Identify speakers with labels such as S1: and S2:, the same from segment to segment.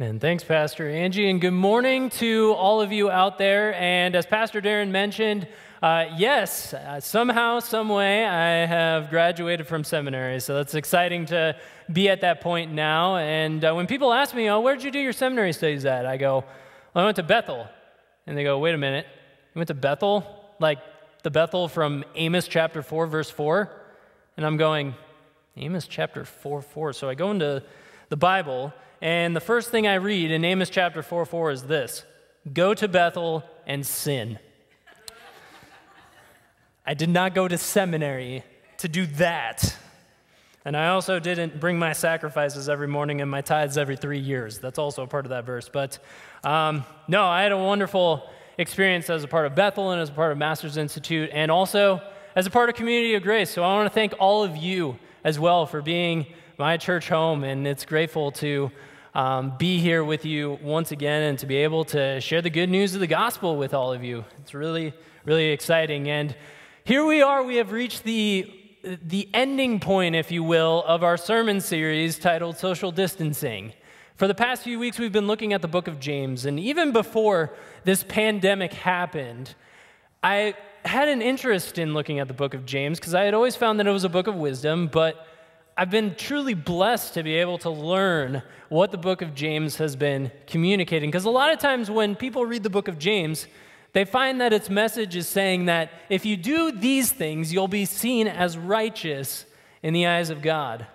S1: Man, thanks, Pastor Angie, and good morning to all of you out there. And as Pastor Darren mentioned, uh, yes, uh, somehow, some way, I have graduated from seminary. So that's exciting to be at that point now. And uh, when people ask me, "Oh, where did you do your seminary studies at?" I go, well, "I went to Bethel," and they go, "Wait a minute, you went to Bethel? Like the Bethel from Amos chapter four, verse four?" And I'm going, Amos chapter four, four. So I go into the Bible. And the first thing I read in Amos chapter 4 4 is this Go to Bethel and sin. I did not go to seminary to do that. And I also didn't bring my sacrifices every morning and my tithes every three years. That's also a part of that verse. But um, no, I had a wonderful experience as a part of Bethel and as a part of Masters Institute and also as a part of Community of Grace. So I want to thank all of you as well for being my church home. And it's grateful to um, be here with you once again and to be able to share the good news of the gospel with all of you. It's really, really exciting. And here we are, we have reached the, the ending point, if you will, of our sermon series titled Social Distancing. For the past few weeks, we've been looking at the book of James. And even before this pandemic happened, I had an interest in looking at the book of James because I had always found that it was a book of wisdom, but I've been truly blessed to be able to learn what the book of James has been communicating. Because a lot of times when people read the book of James, they find that its message is saying that if you do these things, you'll be seen as righteous in the eyes of God.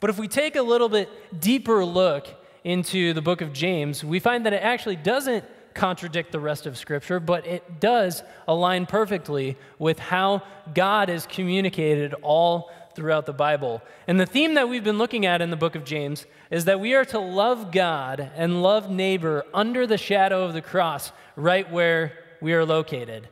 S1: But if we take a little bit deeper look into the book of James, we find that it actually doesn't contradict the rest of Scripture, but it does align perfectly with how God has communicated all throughout the Bible. And the theme that we've been looking at in the book of James is that we are to love God and love neighbor under the shadow of the cross, right where we are located.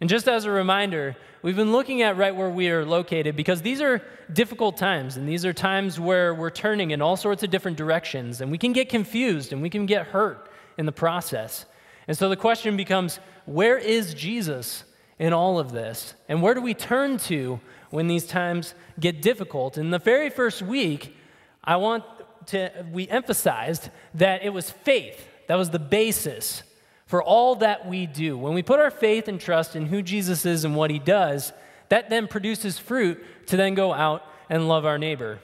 S1: And just as a reminder, we've been looking at right where we are located because these are difficult times, and these are times where we're turning in all sorts of different directions, and we can get confused and we can get hurt in the process. And so the question becomes where is Jesus in all of this? And where do we turn to when these times get difficult. In the very first week, I want to, we emphasized that it was faith. That was the basis for all that we do. When we put our faith and trust in who Jesus is and what he does, that then produces fruit to then go out and love our neighbor.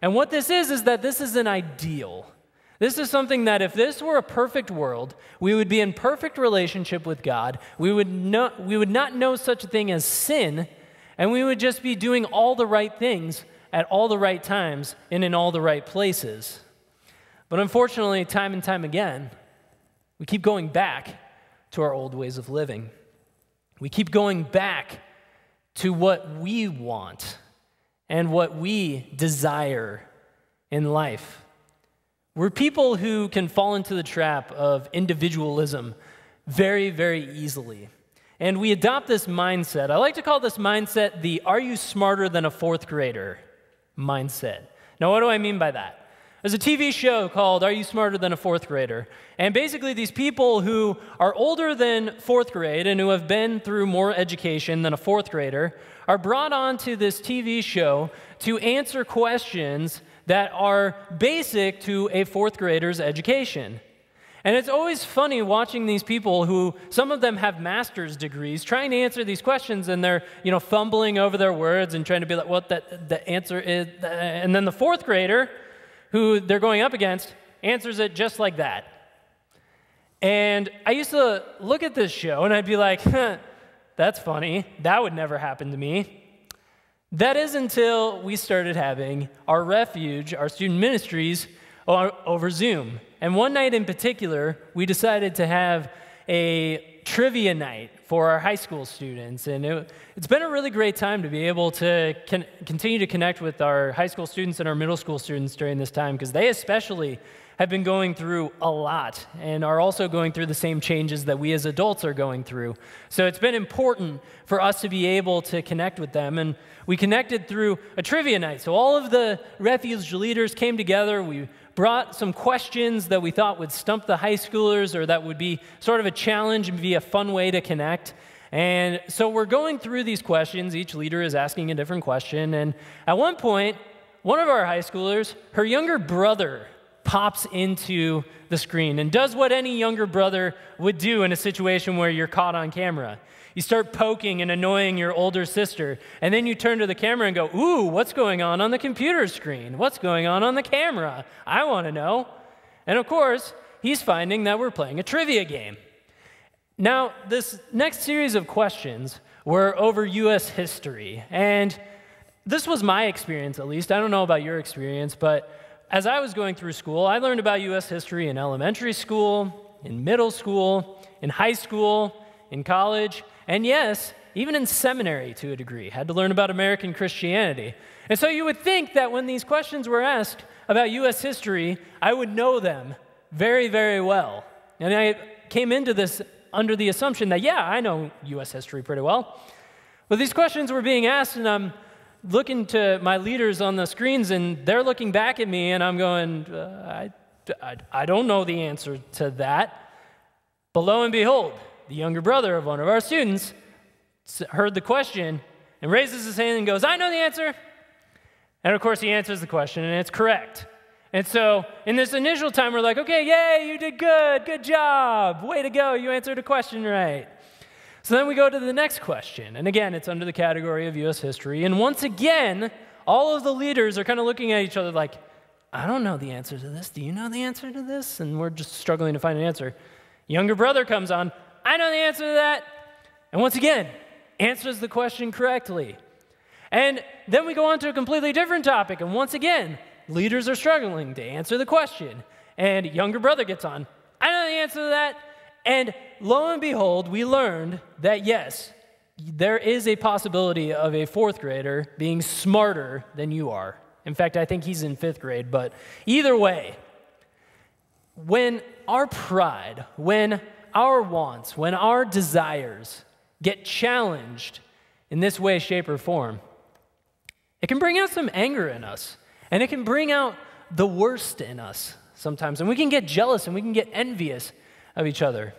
S1: And what this is, is that this is an ideal. This is something that if this were a perfect world, we would be in perfect relationship with God. We would, not, we would not know such a thing as sin and we would just be doing all the right things at all the right times and in all the right places. But unfortunately, time and time again, we keep going back to our old ways of living. We keep going back to what we want and what we desire in life. We're people who can fall into the trap of individualism very, very easily. And we adopt this mindset. I like to call this mindset the are you smarter than a fourth grader mindset. Now, what do I mean by that? There's a TV show called Are You Smarter Than a Fourth Grader? And basically, these people who are older than fourth grade and who have been through more education than a fourth grader are brought onto this TV show to answer questions that are basic to a fourth grader's education. And it's always funny watching these people who, some of them have master's degrees, trying to answer these questions, and they're, you know, fumbling over their words and trying to be like, what that, the answer is. And then the fourth grader, who they're going up against, answers it just like that. And I used to look at this show and I'd be like, huh, that's funny. That would never happen to me. That is until we started having our refuge, our student ministries, over Zoom. And one night in particular, we decided to have a trivia night for our high school students. And it, has been a really great time to be able to con- continue to connect with our high school students and our middle school students during this time because they especially have been going through a lot and are also going through the same changes that we as adults are going through. So it's been important for us to be able to connect with them. And we connected through a trivia night. So all of the refuge leaders came together. We brought some questions that we thought would stump the high schoolers or that would be sort of a challenge and be a fun way to connect. And so we're going through these questions. Each leader is asking a different question. And at one point, one of our high schoolers, her younger brother, pops into the screen and does what any younger brother would do in a situation where you're caught on camera. You start poking and annoying your older sister, and then you turn to the camera and go, Ooh, what's going on on the computer screen? What's going on on the camera? I want to know. And of course, he's finding that we're playing a trivia game. Now, this next series of questions were over US history. And this was my experience, at least. I don't know about your experience, but as I was going through school, I learned about US history in elementary school, in middle school, in high school, in college, and yes, even in seminary to a degree. Had to learn about American Christianity. And so you would think that when these questions were asked about US history, I would know them very, very well. And I came into this under the assumption that, yeah, I know US history pretty well. But these questions were being asked, and I'm looking to my leaders on the screens, and they're looking back at me, and I'm going, uh, I, I, I don't know the answer to that. But lo and behold, the younger brother of one of our students heard the question and raises his hand and goes, I know the answer. And of course, he answers the question, and it's correct. And so, in this initial time, we're like, okay, yay, you did good, good job, way to go, you answered a question right. So then we go to the next question. And again, it's under the category of US history. And once again, all of the leaders are kind of looking at each other like, I don't know the answer to this. Do you know the answer to this? And we're just struggling to find an answer. Younger brother comes on, I know the answer to that. And once again, answers the question correctly. And then we go on to a completely different topic. And once again, leaders are struggling to answer the question. And younger brother gets on, I know the answer to that. And lo and behold, we learned that yes, there is a possibility of a fourth grader being smarter than you are. In fact, I think he's in fifth grade, but either way, when our pride, when our wants, when our desires get challenged in this way, shape, or form, it can bring out some anger in us, and it can bring out the worst in us sometimes. And we can get jealous and we can get envious of each other.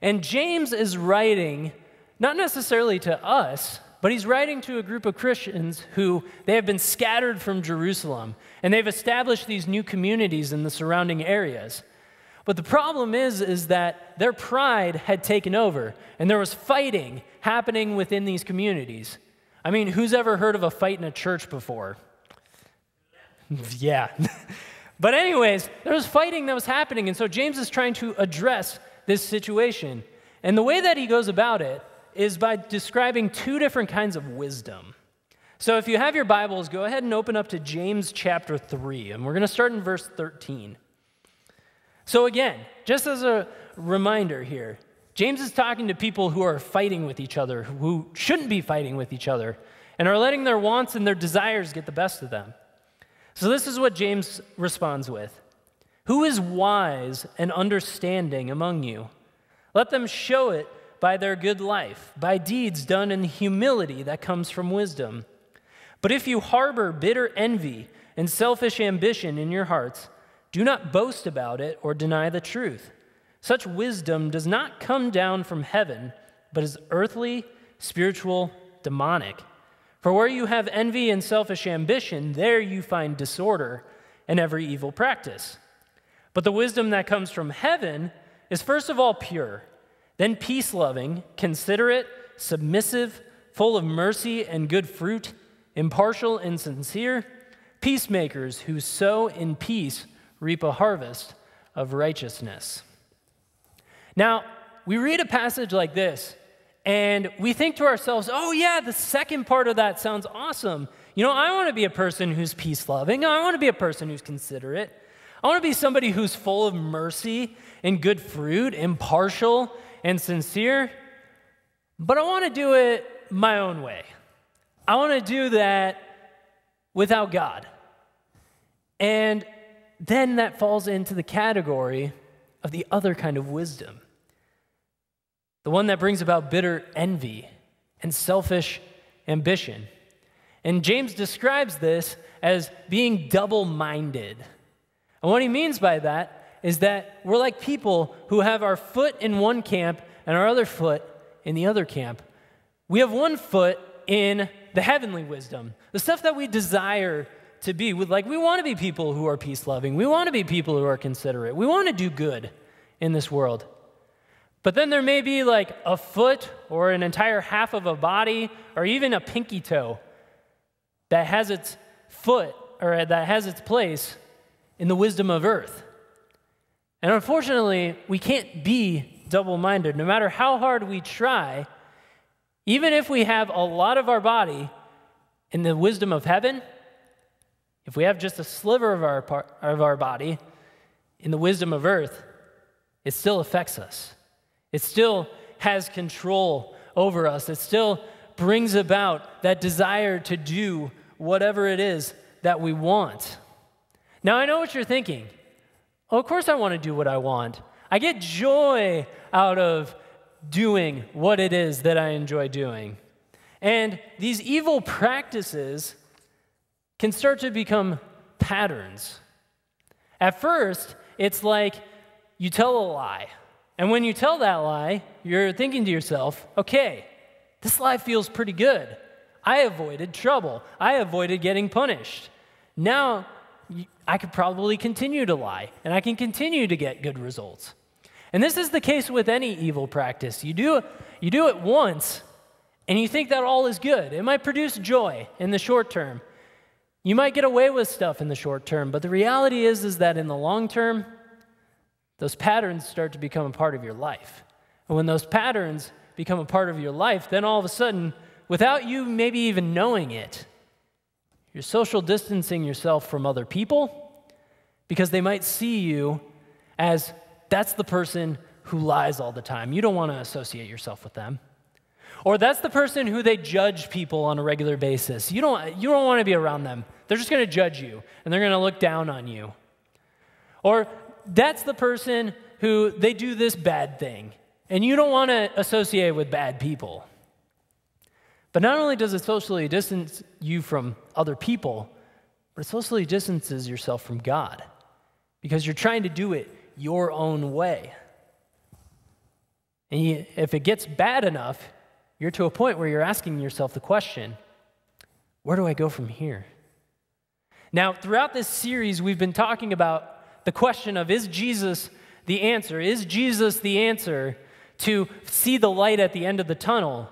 S1: And James is writing not necessarily to us, but he's writing to a group of Christians who they have been scattered from Jerusalem and they've established these new communities in the surrounding areas. But the problem is is that their pride had taken over and there was fighting happening within these communities. I mean, who's ever heard of a fight in a church before? yeah. but anyways, there was fighting that was happening and so James is trying to address this situation. And the way that he goes about it is by describing two different kinds of wisdom. So if you have your Bibles, go ahead and open up to James chapter 3, and we're going to start in verse 13. So again, just as a reminder here, James is talking to people who are fighting with each other, who shouldn't be fighting with each other, and are letting their wants and their desires get the best of them. So this is what James responds with who is wise and understanding among you? Let them show it by their good life, by deeds done in humility that comes from wisdom. But if you harbor bitter envy and selfish ambition in your hearts, do not boast about it or deny the truth. Such wisdom does not come down from heaven, but is earthly, spiritual, demonic. For where you have envy and selfish ambition, there you find disorder and every evil practice. But the wisdom that comes from heaven is first of all pure, then peace loving, considerate, submissive, full of mercy and good fruit, impartial and sincere, peacemakers who sow in peace reap a harvest of righteousness. Now, we read a passage like this, and we think to ourselves, oh, yeah, the second part of that sounds awesome. You know, I want to be a person who's peace loving, I want to be a person who's considerate. I want to be somebody who's full of mercy and good fruit, impartial and sincere, but I want to do it my own way. I want to do that without God. And then that falls into the category of the other kind of wisdom the one that brings about bitter envy and selfish ambition. And James describes this as being double minded. And what he means by that is that we're like people who have our foot in one camp and our other foot in the other camp. We have one foot in the heavenly wisdom, the stuff that we desire to be. With like, we want to be people who are peace loving, we want to be people who are considerate, we want to do good in this world. But then there may be like a foot or an entire half of a body or even a pinky toe that has its foot or that has its place in the wisdom of earth. And unfortunately, we can't be double minded. No matter how hard we try, even if we have a lot of our body in the wisdom of heaven, if we have just a sliver of our, part, of our body in the wisdom of earth, it still affects us. It still has control over us. It still brings about that desire to do whatever it is that we want. Now, I know what you're thinking. Oh, of course, I want to do what I want. I get joy out of doing what it is that I enjoy doing. And these evil practices can start to become patterns. At first, it's like you tell a lie. And when you tell that lie, you're thinking to yourself, okay, this lie feels pretty good. I avoided trouble, I avoided getting punished. Now, I could probably continue to lie, and I can continue to get good results. And this is the case with any evil practice. You do, you do it once, and you think that all is good. It might produce joy in the short term. You might get away with stuff in the short term, but the reality is, is that in the long term, those patterns start to become a part of your life. And when those patterns become a part of your life, then all of a sudden, without you maybe even knowing it, you're social distancing yourself from other people because they might see you as that's the person who lies all the time. You don't want to associate yourself with them. Or that's the person who they judge people on a regular basis. You don't, you don't want to be around them. They're just going to judge you and they're going to look down on you. Or that's the person who they do this bad thing, and you don't want to associate with bad people. But not only does it socially distance you from other people, but it socially distances yourself from God because you're trying to do it your own way. And you, if it gets bad enough, you're to a point where you're asking yourself the question where do I go from here? Now, throughout this series, we've been talking about the question of is Jesus the answer? Is Jesus the answer to see the light at the end of the tunnel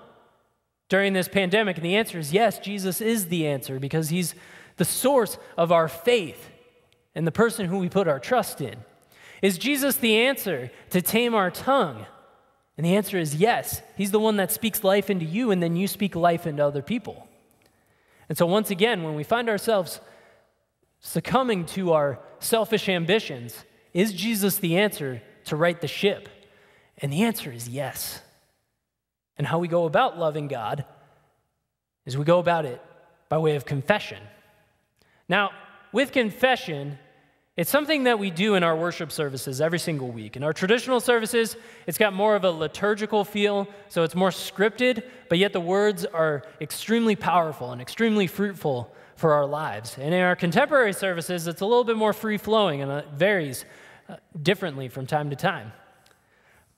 S1: during this pandemic? And the answer is yes, Jesus is the answer because he's the source of our faith and the person who we put our trust in. Is Jesus the answer to tame our tongue? And the answer is yes. He's the one that speaks life into you, and then you speak life into other people. And so, once again, when we find ourselves succumbing to our selfish ambitions, is Jesus the answer to right the ship? And the answer is yes. And how we go about loving God is we go about it by way of confession. Now, with confession, it's something that we do in our worship services every single week. In our traditional services, it's got more of a liturgical feel, so it's more scripted, but yet the words are extremely powerful and extremely fruitful for our lives. And in our contemporary services, it's a little bit more free flowing and it varies uh, differently from time to time.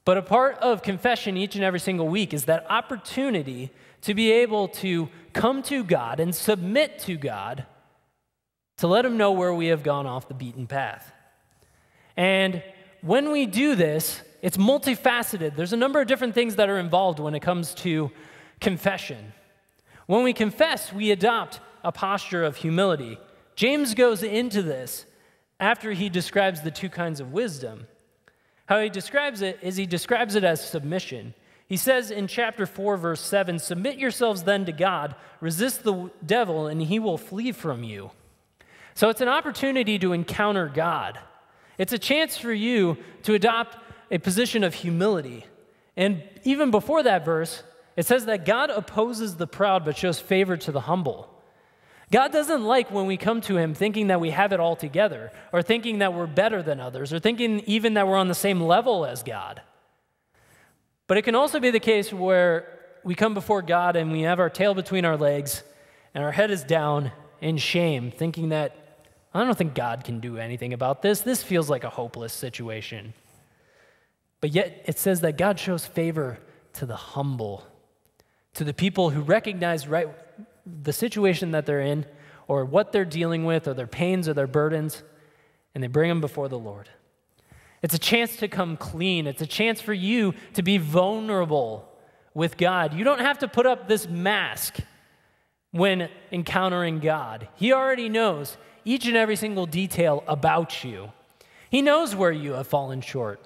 S1: But a part of confession each and every single week is that opportunity to be able to come to God and submit to God to let Him know where we have gone off the beaten path. And when we do this, it's multifaceted. There's a number of different things that are involved when it comes to confession. When we confess, we adopt a posture of humility. James goes into this after he describes the two kinds of wisdom. How he describes it is he describes it as submission. He says in chapter 4, verse 7 Submit yourselves then to God, resist the devil, and he will flee from you. So it's an opportunity to encounter God. It's a chance for you to adopt a position of humility. And even before that verse, it says that God opposes the proud but shows favor to the humble. God doesn't like when we come to Him thinking that we have it all together, or thinking that we're better than others, or thinking even that we're on the same level as God. But it can also be the case where we come before God and we have our tail between our legs and our head is down in shame, thinking that, I don't think God can do anything about this. This feels like a hopeless situation. But yet it says that God shows favor to the humble, to the people who recognize right the situation that they're in, or what they're dealing with or their pains or their burdens, and they bring them before the Lord. It's a chance to come clean. It's a chance for you to be vulnerable with God. You don't have to put up this mask when encountering God. He already knows each and every single detail about you. He knows where you have fallen short.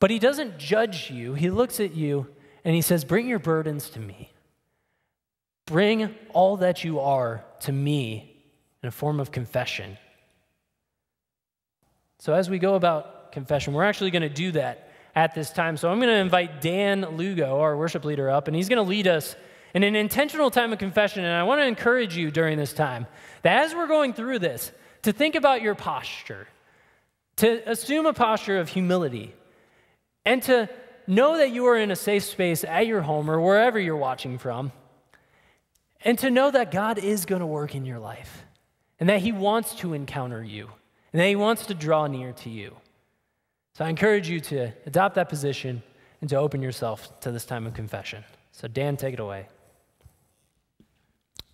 S1: But He doesn't judge you. He looks at you and He says, Bring your burdens to me. Bring all that you are to me in a form of confession. So, as we go about confession, we're actually going to do that at this time. So, I'm going to invite Dan Lugo, our worship leader, up, and he's going to lead us in an intentional time of confession. And I want to encourage you during this time that as we're going through this, to think about your posture, to assume a posture of humility, and to know that you are in a safe space at your home or wherever you're watching from and to know that God is going to work in your life and that He wants to encounter you and that He wants to draw near to you. So I encourage you to adopt that position and to open yourself to this time of confession. So, Dan, take it away.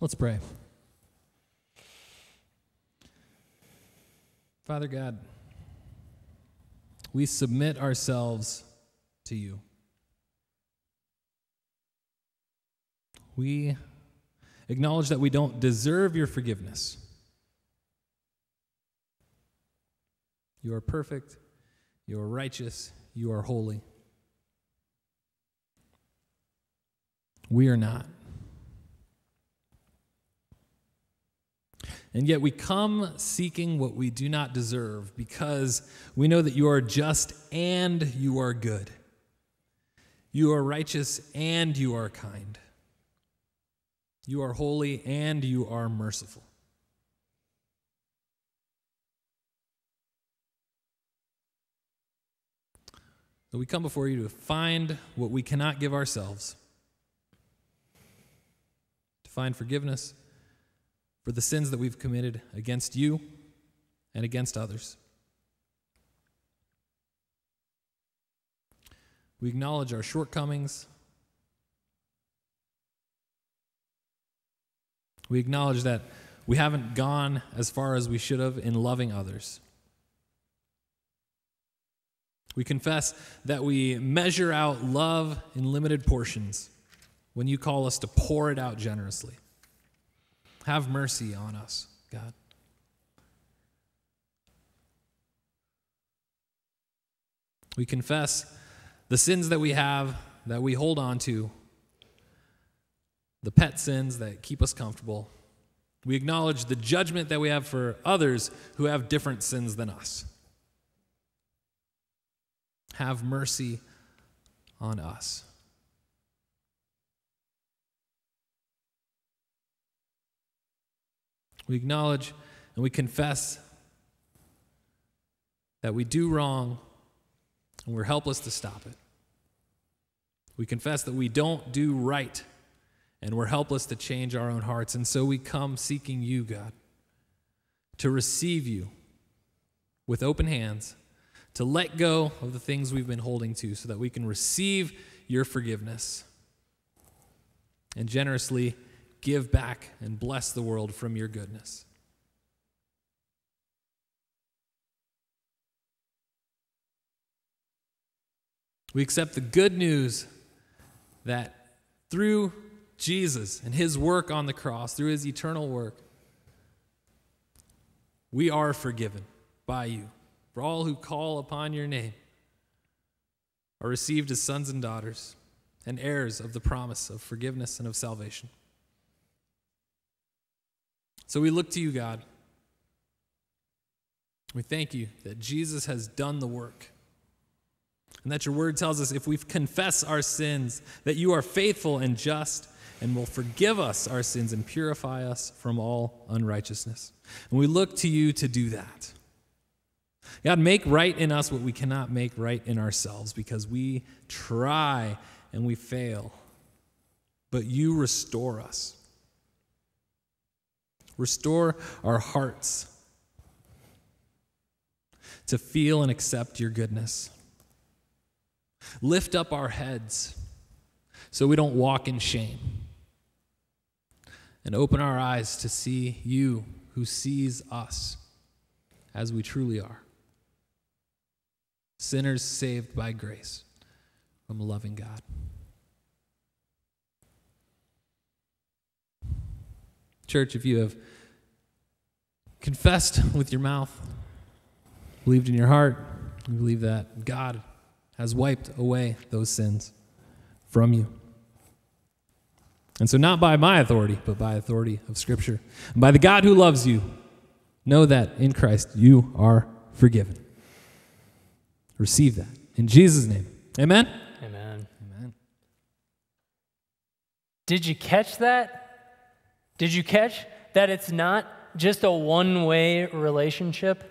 S2: Let's pray. Father God, we submit ourselves to you. We acknowledge that we don't deserve your forgiveness. You are perfect, you are righteous, you are holy. We are not. And yet we come seeking what we do not deserve because we know that you are just and you are good. You are righteous and you are kind. You are holy and you are merciful. We come before you to find what we cannot give ourselves, to find forgiveness for the sins that we've committed against you and against others. We acknowledge our shortcomings We acknowledge that we haven't gone as far as we should have in loving others. We confess that we measure out love in limited portions when you call us to pour it out generously. Have mercy on us, God. We confess the sins that we have that we hold on to the pet sins that keep us comfortable. We acknowledge the judgment that we have for others who have different sins than us. Have mercy on us. We acknowledge and we confess that we do wrong and we're helpless to stop it. We confess that we don't do right and we're helpless to change our own hearts. And so we come seeking you, God, to receive you with open hands, to let go of the things we've been holding to so that we can receive your forgiveness and generously give back and bless the world from your goodness. We accept the good news that through Jesus and his work on the cross, through his eternal work, we are forgiven by you. For all who call upon your name are received as sons and daughters and heirs of the promise of forgiveness and of salvation. So we look to you, God. We thank you that Jesus has done the work. And that your word tells us if we confess our sins, that you are faithful and just and will forgive us our sins and purify us from all unrighteousness. And we look to you to do that. God, make right in us what we cannot make right in ourselves because we try and we fail. But you restore us. Restore our hearts to feel and accept your goodness. Lift up our heads so we don't walk in shame and open our eyes to see you who sees us as we truly are sinners saved by grace from a loving God. Church, if you have confessed with your mouth, believed in your heart, you believe that God has wiped away those sins from you. And so, not by my authority, but by authority of Scripture, and by the God who loves you, know that in Christ you are forgiven. Receive that in Jesus' name. Amen.
S1: Amen.
S2: Amen.
S1: Did you catch that? Did you catch that it's not just a one way relationship?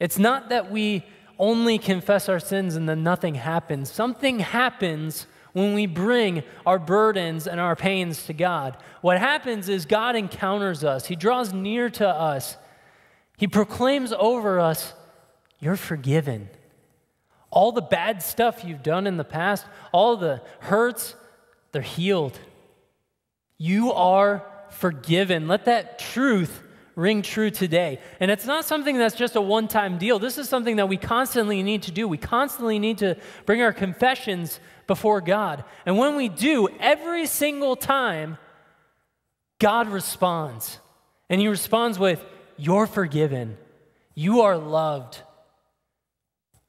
S1: It's not that we only confess our sins and then nothing happens. Something happens when we bring our burdens and our pains to God. What happens is God encounters us, He draws near to us, He proclaims over us, You're forgiven. All the bad stuff you've done in the past, all the hurts, they're healed. You are forgiven. Let that truth ring true today. And it's not something that's just a one time deal. This is something that we constantly need to do. We constantly need to bring our confessions before God. And when we do, every single time, God responds. And He responds with, You're forgiven. You are loved.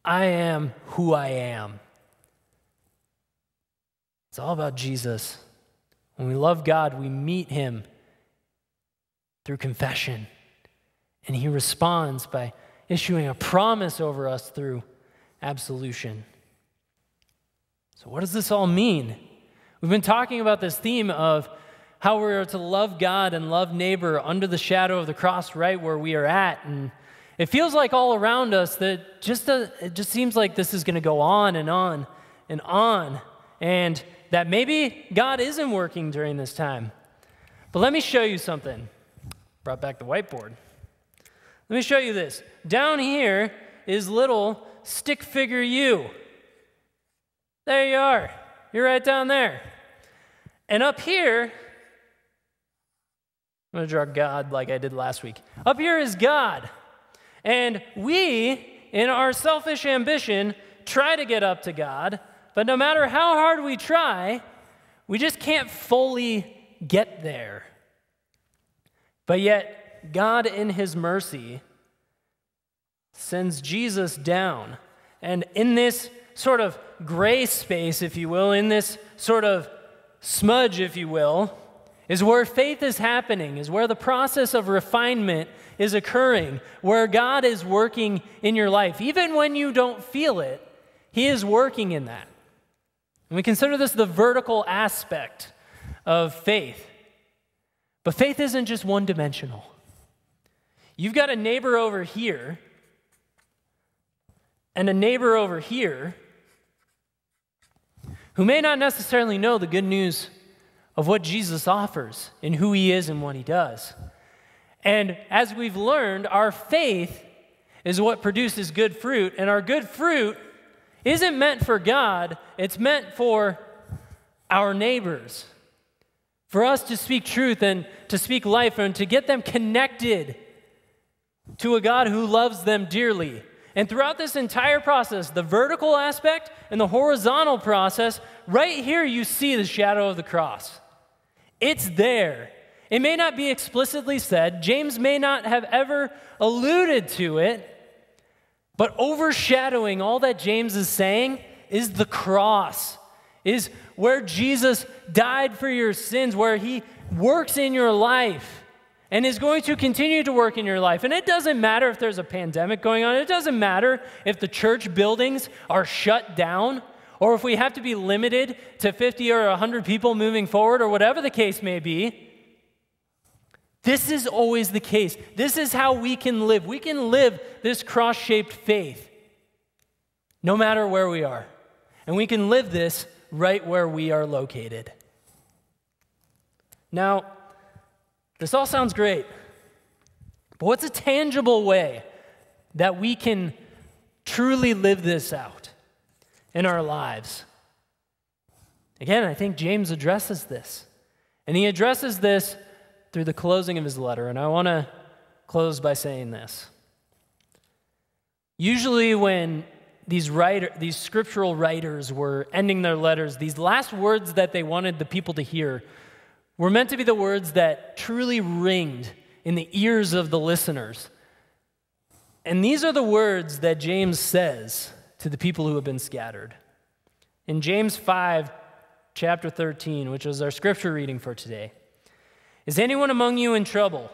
S1: I am who I am. It's all about Jesus. When we love God, we meet Him through confession. And He responds by issuing a promise over us through absolution. So, what does this all mean? We've been talking about this theme of how we're to love God and love neighbor under the shadow of the cross, right where we are at. And it feels like all around us that just a, uh, it just seems like this is going to go on and on and on, and that maybe God isn't working during this time. But let me show you something. Brought back the whiteboard. Let me show you this. Down here is little stick figure you. There you are. You're right down there. And up here, I'm going to draw God like I did last week. Up here is God. And we, in our selfish ambition, try to get up to God, but no matter how hard we try, we just can't fully get there. But yet, God, in His mercy, sends Jesus down. And in this sort of gray space, if you will, in this sort of smudge, if you will, is where faith is happening, is where the process of refinement is occurring, where God is working in your life. Even when you don't feel it, He is working in that. And we consider this the vertical aspect of faith. But faith isn't just one dimensional. You've got a neighbor over here and a neighbor over here who may not necessarily know the good news of what Jesus offers and who he is and what he does. And as we've learned, our faith is what produces good fruit, and our good fruit isn't meant for God, it's meant for our neighbors for us to speak truth and to speak life and to get them connected to a God who loves them dearly. And throughout this entire process, the vertical aspect and the horizontal process, right here you see the shadow of the cross. It's there. It may not be explicitly said, James may not have ever alluded to it, but overshadowing all that James is saying is the cross, is where Jesus died for your sins, where he works in your life and is going to continue to work in your life. And it doesn't matter if there's a pandemic going on, it doesn't matter if the church buildings are shut down or if we have to be limited to 50 or 100 people moving forward or whatever the case may be. This is always the case. This is how we can live. We can live this cross shaped faith no matter where we are. And we can live this right where we are located. Now, this all sounds great, but what's a tangible way that we can truly live this out in our lives? Again, I think James addresses this. And he addresses this through the closing of his letter. And I want to close by saying this. Usually, when these, writer, these scriptural writers were ending their letters, these last words that they wanted the people to hear were meant to be the words that truly ringed in the ears of the listeners. And these are the words that James says to the people who have been scattered. In James 5, chapter 13, which is our scripture reading for today, is anyone among you in trouble?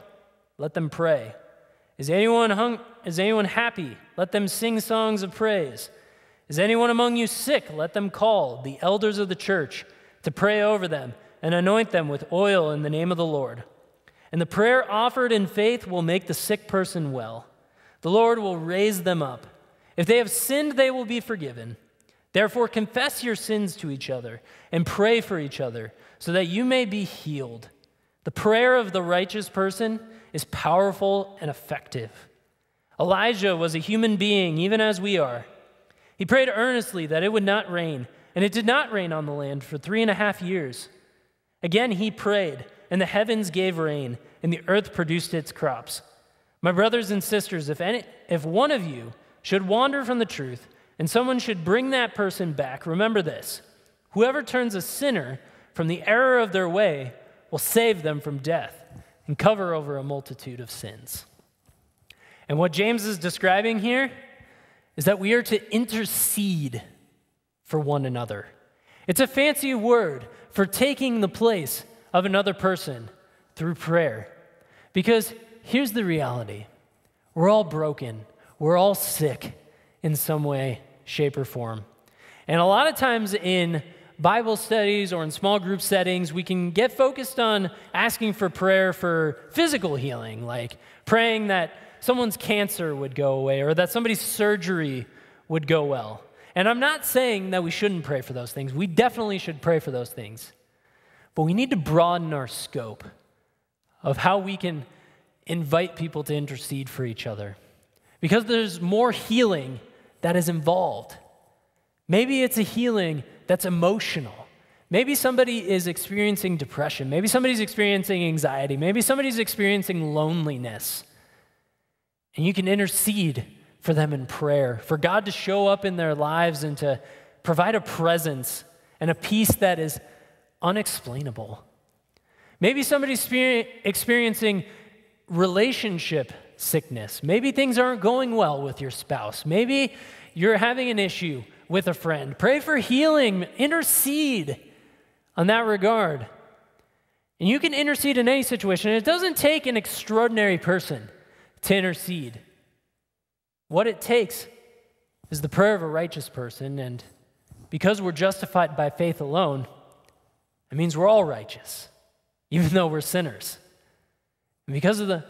S1: Let them pray. Is anyone, hung, is anyone happy? Let them sing songs of praise. Is anyone among you sick? Let them call the elders of the church to pray over them and anoint them with oil in the name of the Lord. And the prayer offered in faith will make the sick person well. The Lord will raise them up. If they have sinned, they will be forgiven. Therefore, confess your sins to each other and pray for each other so that you may be healed. The prayer of the righteous person is powerful and effective. Elijah was a human being, even as we are. He prayed earnestly that it would not rain, and it did not rain on the land for three and a half years. Again, he prayed, and the heavens gave rain, and the earth produced its crops. My brothers and sisters, if, any, if one of you should wander from the truth, and someone should bring that person back, remember this whoever turns a sinner from the error of their way will save them from death and cover over a multitude of sins. And what James is describing here is that we are to intercede for one another. It's a fancy word for taking the place of another person through prayer. Because here's the reality we're all broken, we're all sick in some way, shape, or form. And a lot of times in Bible studies or in small group settings, we can get focused on asking for prayer for physical healing, like praying that someone's cancer would go away or that somebody's surgery would go well. And I'm not saying that we shouldn't pray for those things. We definitely should pray for those things. But we need to broaden our scope of how we can invite people to intercede for each other. Because there's more healing that is involved. Maybe it's a healing that's emotional. Maybe somebody is experiencing depression. Maybe somebody's experiencing anxiety. Maybe somebody's experiencing loneliness. And you can intercede for them in prayer, for God to show up in their lives and to provide a presence and a peace that is unexplainable. Maybe somebody's experiencing relationship sickness. Maybe things aren't going well with your spouse. Maybe you're having an issue with a friend. Pray for healing, intercede on that regard. And you can intercede in any situation. It doesn't take an extraordinary person to intercede. What it takes is the prayer of a righteous person, and because we're justified by faith alone, it means we're all righteous, even though we're sinners. And because of the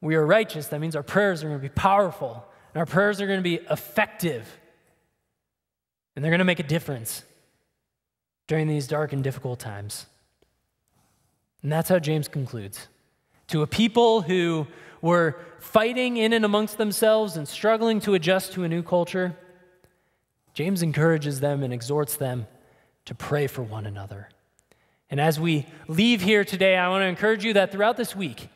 S1: we are righteous, that means our prayers are going to be powerful, and our prayers are going to be effective, and they're going to make a difference during these dark and difficult times. And that's how James concludes. To a people who were fighting in and amongst themselves and struggling to adjust to a new culture, James encourages them and exhorts them to pray for one another. And as we leave here today, I want to encourage you that throughout this week,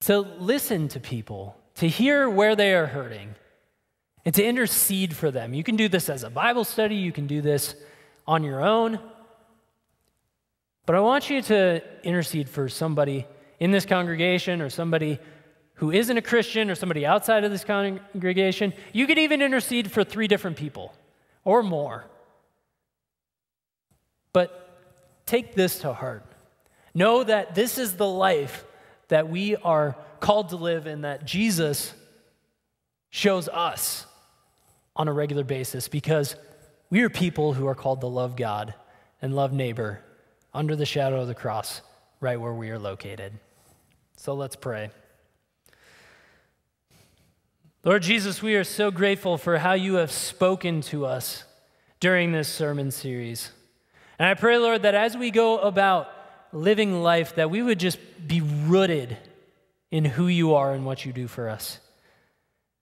S1: to listen to people, to hear where they are hurting, and to intercede for them. You can do this as a Bible study, you can do this on your own. But I want you to intercede for somebody in this congregation or somebody who isn't a Christian or somebody outside of this congregation. You could even intercede for three different people or more. But take this to heart. Know that this is the life that we are called to live and that Jesus shows us on a regular basis because we are people who are called to love God and love neighbor under the shadow of the cross right where we are located. So let's pray. Lord Jesus, we are so grateful for how you have spoken to us during this sermon series. And I pray, Lord, that as we go about living life, that we would just be rooted in who you are and what you do for us.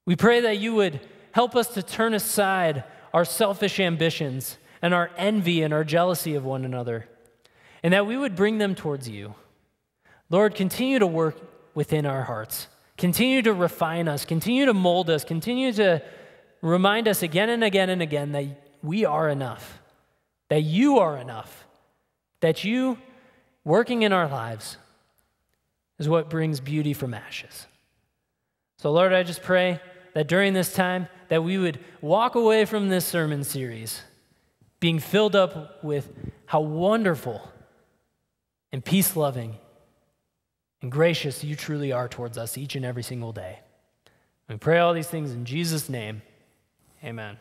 S1: We pray that you would help us to turn aside our selfish ambitions and our envy and our jealousy of one another and that we would bring them towards you. Lord, continue to work within our hearts. Continue to refine us. Continue to mold us. Continue to remind us again and again and again that we are enough, that you are enough, that you working in our lives is what brings beauty from ashes. So, Lord, I just pray that during this time that we would walk away from this sermon series being filled up with how wonderful and peace loving and gracious you truly are towards us each and every single day. We pray all these things in Jesus' name. Amen.